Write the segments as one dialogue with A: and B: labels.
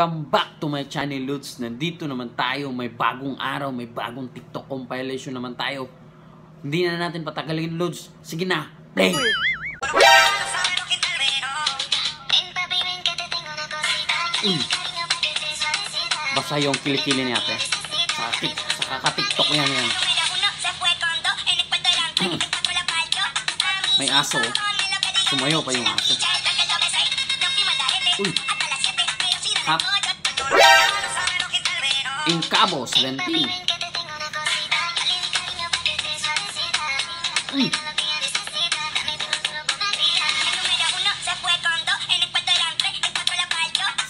A: Welcome back to my channel, Ludes. Nandito naman tayo, may bagong araw, may bagong TikTok compilation naman tayo. Hindi na natin patagalin, Ludes. Sige na, play! Mm. Basta yung kilikili ni ate. Sa, tik, sa kaka-TikTok yan yan. May aso. oh. Sumayo pa yung aso. Uy. Cap en Cabos, Ventil.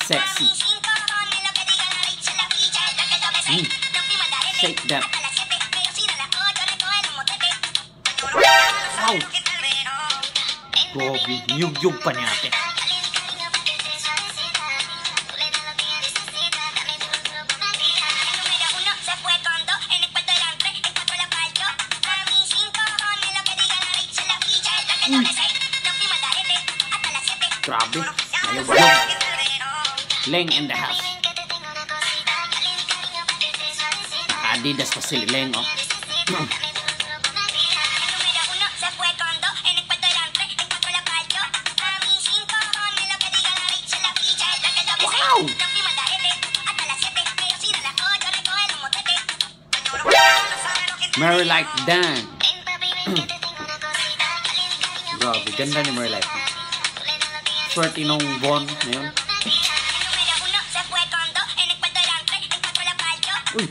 A: Sexy. Mm. Shake that. Wow. Grabe. Grabe. Nayug-yug. Leng in the house. Naka-adidas pa si Leng, oh. Wow! Mary Like Dan. uh, ganda ni Merlite. Short inong Von, ngayon. Uy!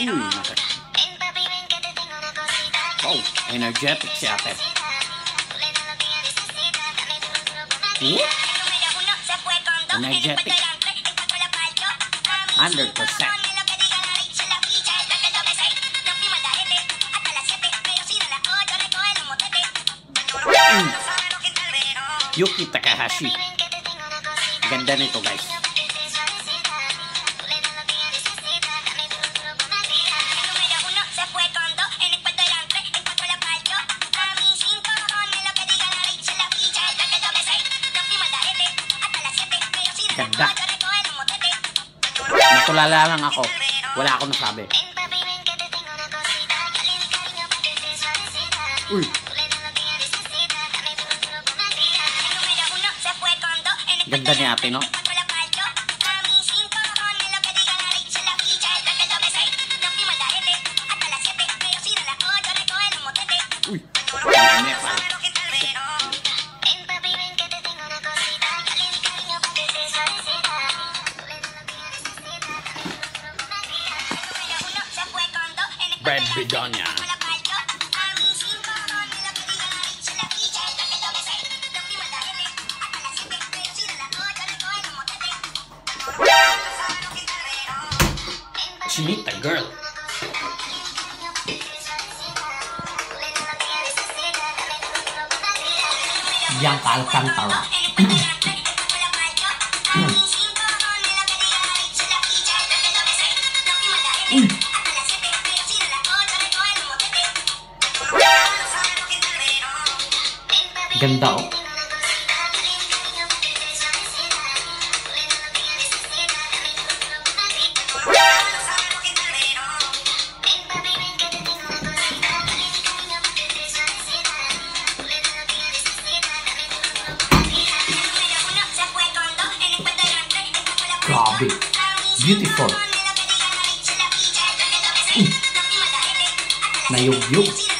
A: Uy, wow, energetic siya ate. 100%. Mm. Yuki Takahashi. Ganda nito guys. Natulala lang ako. Wala akong nasabi. Uy. Ganda ni ate, no? Uy. Fred Begonia. She meet the girl. Yang kalkan tawa. Ganda oh. Grabe. Beautiful. Nayugyug.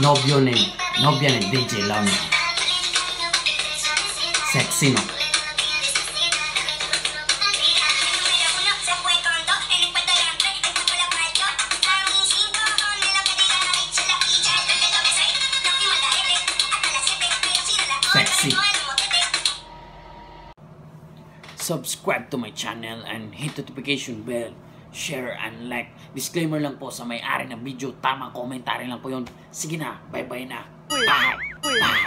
B: No viene, no viene DJ Lamy. Sexino. Sexy. Subscribe to my channel and hit the notification bell Share and like. Disclaimer lang po sa may-ari ng video. Tamang komentary lang po yun. Sige na. Bye-bye na. Bye. Bye. Bye.